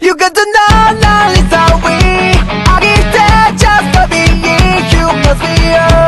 You got to know, now is that we I get there just for being you, cause we